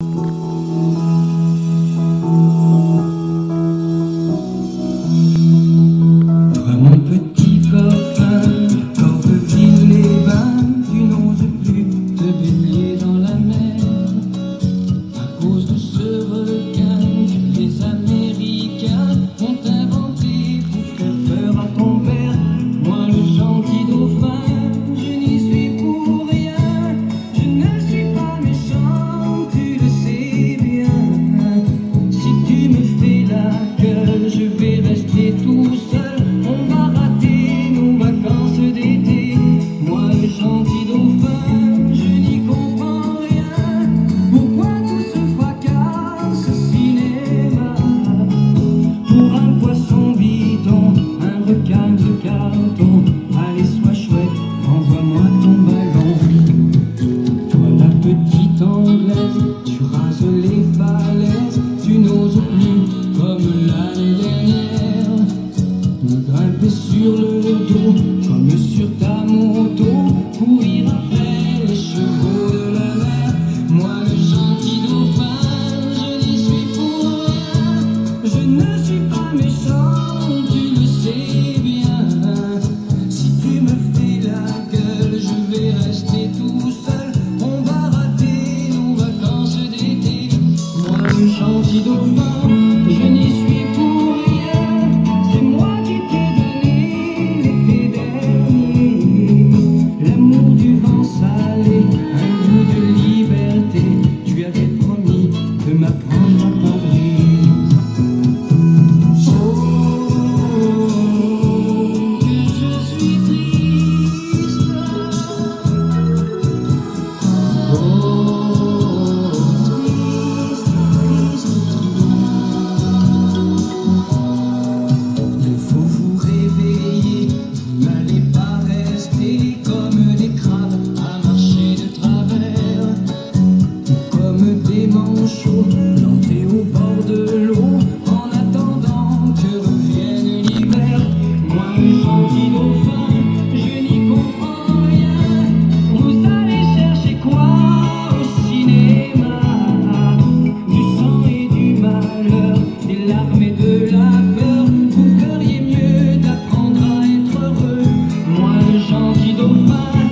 Ooh. 去化身。don't mind.